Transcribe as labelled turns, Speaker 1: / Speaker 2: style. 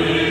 Speaker 1: Amen.